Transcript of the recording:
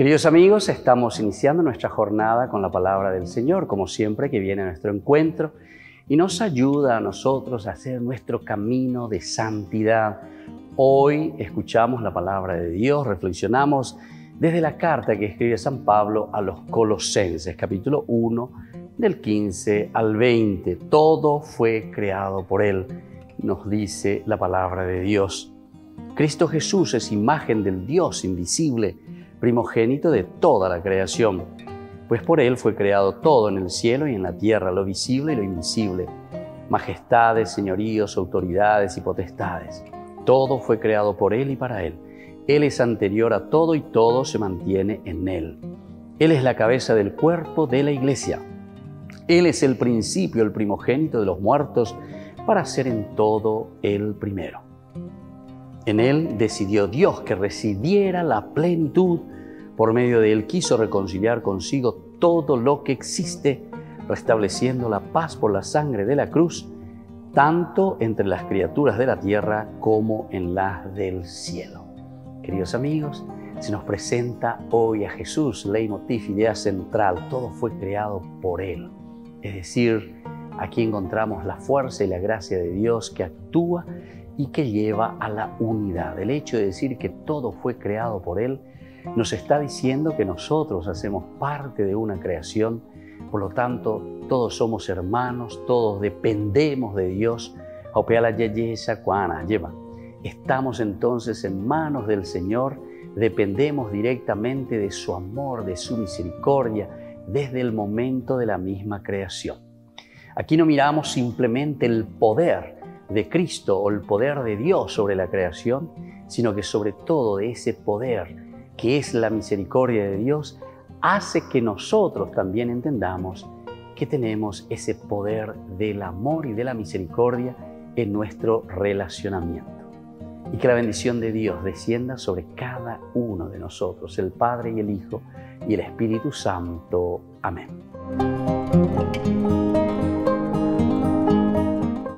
Queridos amigos, estamos iniciando nuestra jornada con la palabra del Señor, como siempre que viene a nuestro encuentro y nos ayuda a nosotros a hacer nuestro camino de santidad. Hoy escuchamos la palabra de Dios, reflexionamos desde la carta que escribe San Pablo a los Colosenses, capítulo 1, del 15 al 20. Todo fue creado por Él, nos dice la palabra de Dios. Cristo Jesús es imagen del Dios invisible, primogénito de toda la creación, pues por Él fue creado todo en el cielo y en la tierra, lo visible y lo invisible, majestades, señoríos, autoridades y potestades. Todo fue creado por Él y para Él. Él es anterior a todo y todo se mantiene en Él. Él es la cabeza del cuerpo de la iglesia. Él es el principio, el primogénito de los muertos, para ser en todo el primero. En Él decidió Dios que residiera la plenitud. Por medio de Él quiso reconciliar consigo todo lo que existe, restableciendo la paz por la sangre de la cruz, tanto entre las criaturas de la tierra como en las del cielo. Queridos amigos, se nos presenta hoy a Jesús, leitmotiv, idea central, todo fue creado por Él. Es decir, aquí encontramos la fuerza y la gracia de Dios que actúa y que lleva a la unidad. El hecho de decir que todo fue creado por Él nos está diciendo que nosotros hacemos parte de una creación, por lo tanto todos somos hermanos, todos dependemos de Dios. Estamos entonces en manos del Señor, dependemos directamente de su amor, de su misericordia, desde el momento de la misma creación. Aquí no miramos simplemente el poder, de Cristo o el poder de Dios sobre la creación, sino que sobre todo de ese poder que es la misericordia de Dios, hace que nosotros también entendamos que tenemos ese poder del amor y de la misericordia en nuestro relacionamiento. Y que la bendición de Dios descienda sobre cada uno de nosotros, el Padre y el Hijo y el Espíritu Santo. Amén.